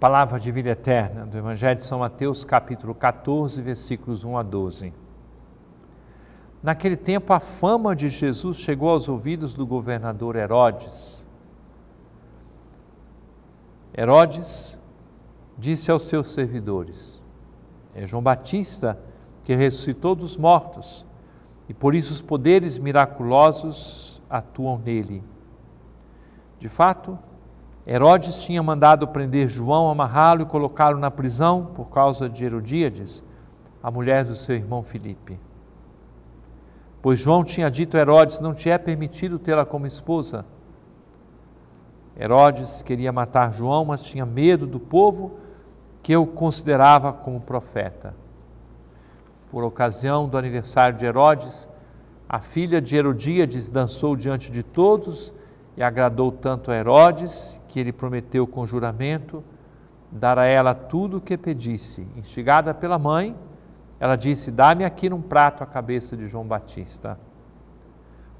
Palavra de vida eterna do Evangelho de São Mateus, capítulo 14, versículos 1 a 12. Naquele tempo, a fama de Jesus chegou aos ouvidos do governador Herodes. Herodes disse aos seus servidores: É João Batista que ressuscitou dos mortos, e por isso os poderes miraculosos atuam nele. De fato, Herodes tinha mandado prender João, amarrá-lo e colocá-lo na prisão por causa de Herodíades, a mulher do seu irmão Filipe. Pois João tinha dito a Herodes: Não te é permitido tê-la como esposa. Herodes queria matar João, mas tinha medo do povo que o considerava como profeta. Por ocasião do aniversário de Herodes, a filha de Herodíades dançou diante de todos e agradou tanto a Herodes que ele prometeu com juramento dar a ela tudo o que pedisse. Instigada pela mãe, ela disse: Dá-me aqui num prato a cabeça de João Batista.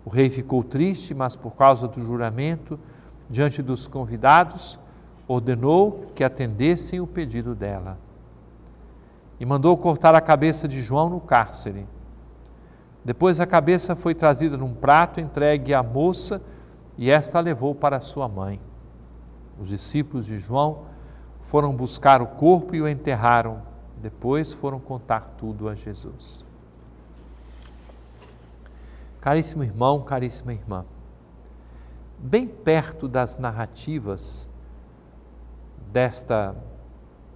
O rei ficou triste, mas por causa do juramento, diante dos convidados, ordenou que atendessem o pedido dela. E mandou cortar a cabeça de João no cárcere. Depois a cabeça foi trazida num prato entregue à moça e esta a levou para sua mãe. Os discípulos de João foram buscar o corpo e o enterraram. Depois foram contar tudo a Jesus. Caríssimo irmão, caríssima irmã, bem perto das narrativas desta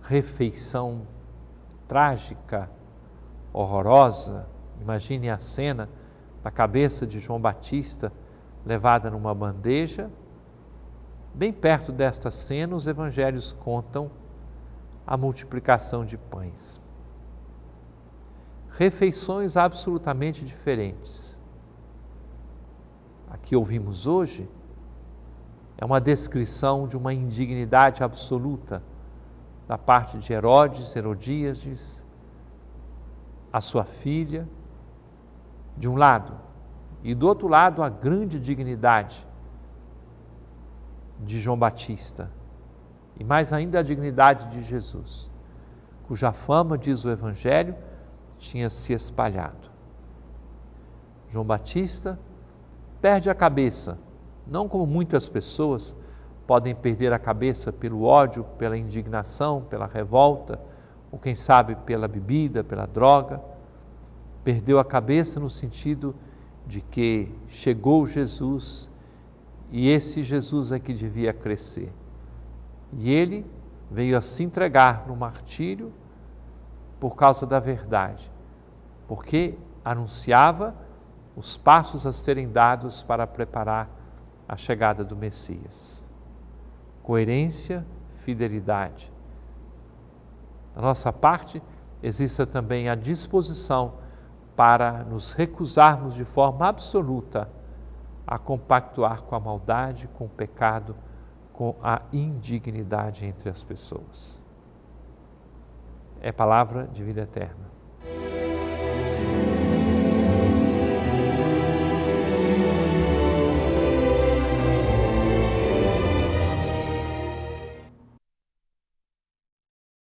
refeição trágica, horrorosa, imagine a cena da cabeça de João Batista levada numa bandeja. Bem perto desta cena, os evangelhos contam a multiplicação de pães. Refeições absolutamente diferentes. A que ouvimos hoje é uma descrição de uma indignidade absoluta da parte de Herodes, Herodíades, a sua filha, de um lado, e do outro lado, a grande dignidade de João Batista, e mais ainda a dignidade de Jesus, cuja fama, diz o Evangelho, tinha se espalhado. João Batista perde a cabeça, não como muitas pessoas podem perder a cabeça pelo ódio, pela indignação, pela revolta, ou quem sabe pela bebida, pela droga. Perdeu a cabeça no sentido de que chegou Jesus e esse Jesus é que devia crescer. E ele veio a se entregar no martírio por causa da verdade, porque anunciava os passos a serem dados para preparar a chegada do Messias. Coerência, fidelidade. Da nossa parte, exista também a disposição para nos recusarmos de forma absoluta a compactuar com a maldade, com o pecado, com a indignidade entre as pessoas. É palavra de vida eterna.